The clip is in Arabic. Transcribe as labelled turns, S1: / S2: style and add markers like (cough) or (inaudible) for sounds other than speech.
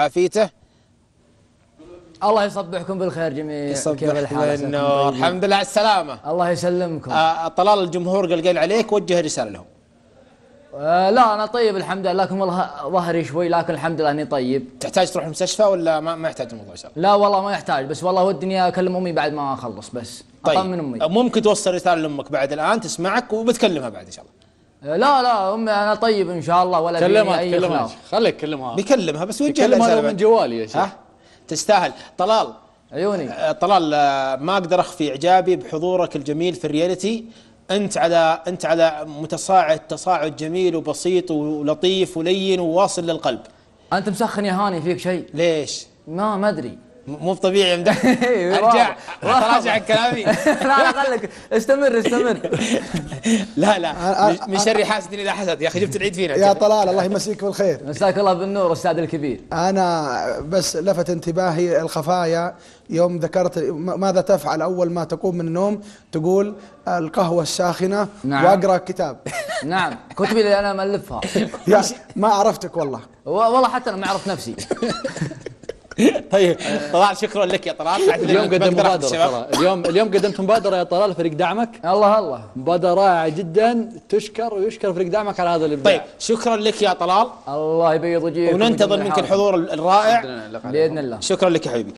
S1: وعافيته
S2: الله يصبحكم بالخير جميعا كيف الحال
S1: بالنور
S2: طيبين؟
S1: الحمد لله على السلامة.
S2: الله يسلمكم.
S1: آه، طلال الجمهور قلقل عليك وجه رسالة لهم.
S2: آه لا أنا طيب الحمد لله. لكن والله ظهري شوي لكن الحمد لله أني طيب.
S1: تحتاج تروح المستشفى ولا ما, ما يحتاج الموضوع إن الله؟
S2: لا والله ما يحتاج بس والله ودني أكلم أمي بعد ما أخلص بس. أطمن أمي.
S1: طيب ممكن توصل رسالة لأمك بعد الآن تسمعك وبتكلمها بعد إن شاء الله.
S2: لا لا امي أنا طيب إن شاء الله ولا
S3: كلمها
S2: أي
S3: كلمها. خليك كلمها.
S1: بيكلمها بس وجه لها
S3: كلمها من. جوالي يا شيخ.
S1: ها؟ تستاهل. طلال.
S2: عيوني.
S1: آه، طلال آه، ما أقدر أخفي إعجابي بحضورك الجميل في الرياليتي. أنت على أنت على متصاعد تصاعد جميل وبسيط ولطيف ولين وواصل للقلب.
S2: أنت مسخن يا هاني فيك شيء.
S1: ليش؟
S2: ما ما
S1: أدري. مو طبيعي. (laughs)
S2: إيه،
S1: أرجع. (laughs) عن كلامي. (laughs)
S2: لا لا خليك. استمر استمر.
S1: لا لا. من- شر حاسد إذا حسد. يا أخي جبت العيد فينا.
S4: يا طلال الله يمسيك بالخير.
S2: مساك الله بالنور أستاذ الكبير.
S4: أنا بس لفت انتباهي الخفايا يوم ذكرت ماذا تفعل أول ما تقوم من النوم؟ تقول القهوة الساخنة
S2: نعم.
S4: وأقرأ كتاب.
S2: نعم. كتبي اللي أنا
S4: مألفها. ما عرفتك والله.
S2: والله حتى أنا ما عرفت نفسي. (laughs)
S1: طيب طلال شكرا لك يا طلال.
S3: اليوم قدم. ترى. اليوم اليوم قدمت مبادرة يا طلال فريق دعمك.
S2: الله الله.
S3: مبادرة رائعة جدا تشكر ويشكر فريق دعمك على هذا الإبداع.
S1: طيب شكرا لك يا طلال.
S2: الله يبيض وجهكم
S1: وننتظر منك. الحضور الرائع.
S2: بإذن الله.
S1: شكرا لك يا حبيبي.